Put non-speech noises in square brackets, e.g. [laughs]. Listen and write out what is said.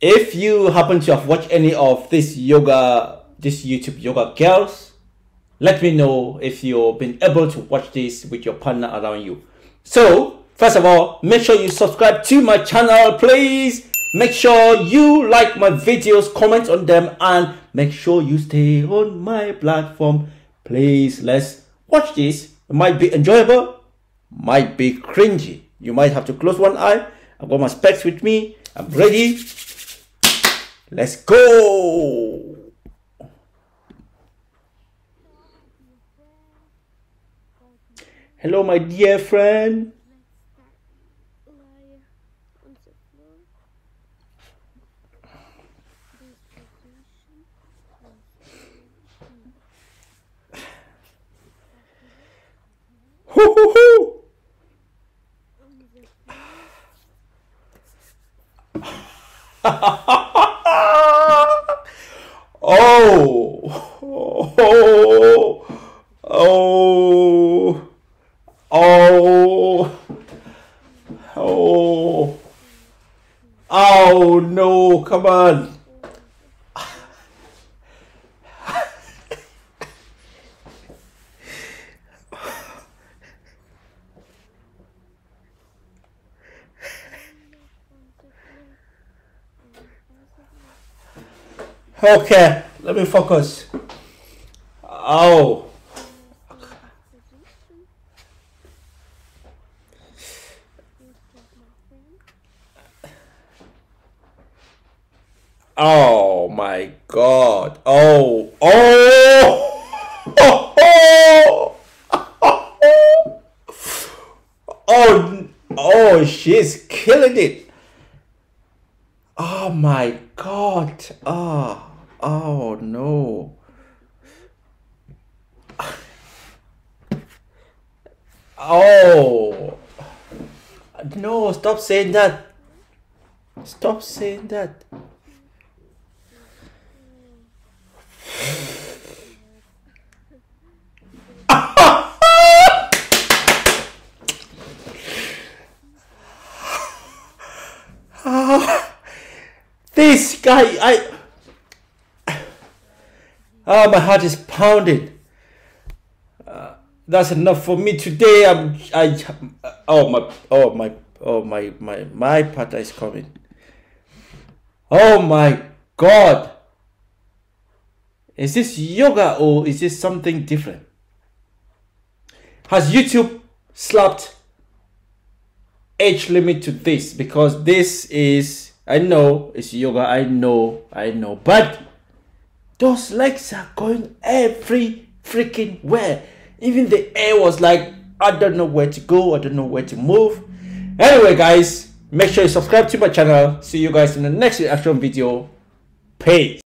if you happen to have watched any of this yoga, this YouTube yoga girls, let me know if you've been able to watch this with your partner around you. So, first of all, make sure you subscribe to my channel, please. Make sure you like my videos, comment on them, and make sure you stay on my platform. Please, let's watch this. It might be enjoyable, might be cringy. You might have to close one eye. I've got my specs with me. I'm ready. Let's go. Hello, my dear friend. Hoo, hoo, hoo. [laughs] oh, oh, oh, oh, oh, oh no, come on. Okay, let me focus. Oh. Oh my god. Oh. Oh. Oh. [laughs] Oh. Oh, oh she's killing it. Oh my god. Oh. Oh no. Oh. No, stop saying that. Stop saying that. [laughs] this guy, I. Oh, my heart is pounding. Uh, that's enough for me today. I'm. I. Oh my. Oh my. Oh my. My. My partner is coming. Oh my God. Is this yoga or is this something different? Has YouTube slapped age limit to this? Because this is. I know it's yoga. I know. I know. But those legs are going every freaking where. Even the air was like, I don't know where to go, I don't know where to move. Anyway, guys, make sure you subscribe to my channel. See you guys in the next reaction video. Peace.